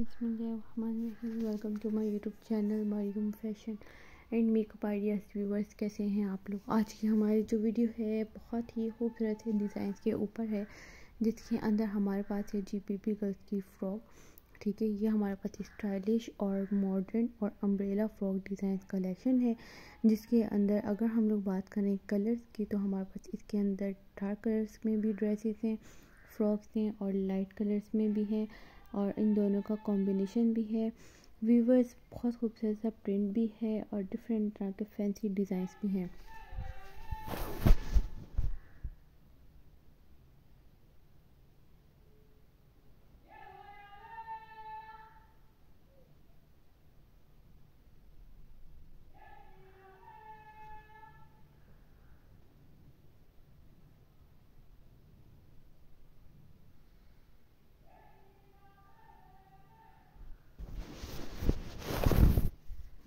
Welcome to my YouTube channel Mariam fashion and makeup ideas viewers कैसे हैं आप लोग? आज की हमारी जो वीडियो है, बहुत ही खूबसूरत है डिज़ाइन के ऊपर है, जिसके अंदर हमारे पास है जी पी पी गर्ल्स की फ़्रॉक ठीक है? ये हमारे पास स्टाइलिश और मॉडर्न और अम्ब्रेला फ्रॉक डिज़ाइन कलेक्शन है, जिसके अंदर अगर हम लोग बात करें कलर्स की तो हमारे पास इसके अंदर डार्क कलर्स में भी ड्रेसेस हैं फ्रॉक्स हैं और लाइट कलर्स में भी हैं। और इन दोनों का कॉम्बिनेशन भी है। वीवर्स बहुत खूबसूरत सा प्रिंट भी है और डिफरेंट तरह के फैंसी डिज़ाइंस भी हैं।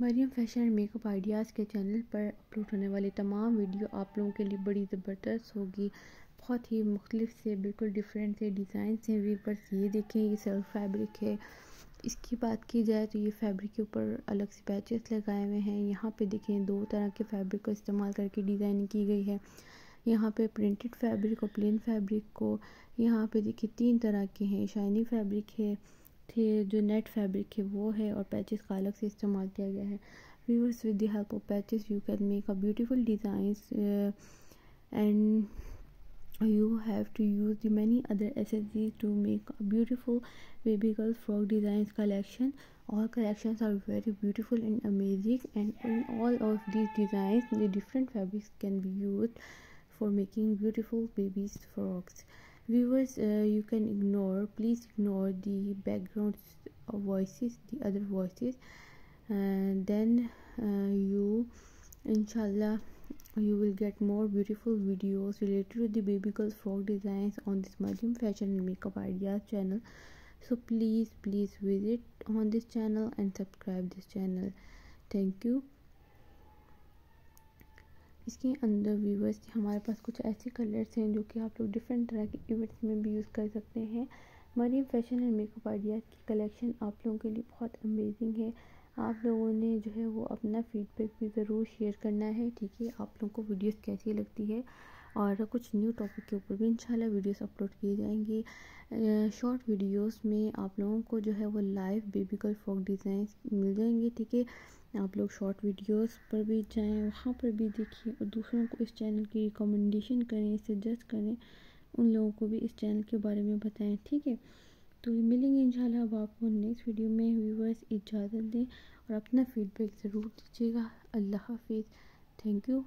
Mariam fashion and makeup ideas के चैनल पर अपलोड होने वाली तमाम वीडियो आप लोगों के लिए बड़ी ज़बरदस्त होगी। बहुत ही मुख्तलिफ़ से, बिल्कुल डिफरेंट से डिज़ाइन से वीपर्स ये देखें, ये सेल्फ फैब्रिक है। इसकी बात की जाए तो ये फैब्रिक के ऊपर अलग से पैचेस लगाए हुए हैं। यहाँ पे देखें, दो तरह के फैब्रिक को इस्तेमाल करके डिज़ाइनिंग की गई है। यहाँ पे प्रिंटेड फैब्रिक और प्लेन फैब्रिक को, यहाँ पे देखिए तीन तरह के हैं। शाइनी फैब्रिक है थे, जो नेट फैब्रिक है वो है और पैचेस का अलग से इस्तेमाल किया गया है। Viewers with the help of patches you can make a beautiful design and you have to use the many other accessories to make a beautiful baby girls frock design collection all collection are very beautiful and amazing and in all of this design different fabrics can be use for making beautiful babies frocks viewers uh, you can ignore please ignore the background voices the other voices. And then uh, you inshallah you will get more beautiful videos related to the baby girl frog designs on this Mariam fashion and makeup ideas channel. So please please visit on this channel and subscribe this channel. Thank you इसके अंदर viewers हमारे पास कुछ ऐसे colours हैं जो कि आप लोग डिफरेंट तरह के इवेंट्स में भी यूज़ कर सकते हैं। Mariam fashion and makeup ideas की कलेक्शन आप लोगों के लिए बहुत अमेजिंग है। आप लोगों ने जो है वो अपना फीडबैक भी ज़रूर शेयर करना है, ठीक है? आप लोगों को वीडियोस कैसी लगती है? और कुछ न्यू टॉपिक के ऊपर भी इंशाल्लाह वीडियोस अपलोड किए जाएँगे। शॉर्ट वीडियोस में आप लोगों को जो है वो live baby girl frock design मिल जाएँगे, ठीक है? आप लोग शॉर्ट वीडियोस पर भी जाएँ, वहाँ पर भी देखिए और दूसरों को इस चैनल की रिकमेंडेशन करें सजेस्ट करें, उन लोगों को भी इस चैनल के बारे में बताएँ, ठीक है? तो मिलेंगे इंशाल्लाह अब आपको नेक्स्ट वीडियो में व्यूवर्स इजाज़त दें और अपना फीडबैक ज़रूर दीजिएगा। अल्लाह हाफिज़। Thank you